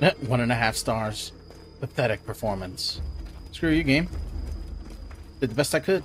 Eh, one and a half stars. Pathetic performance. Screw you, game. Did the best I could.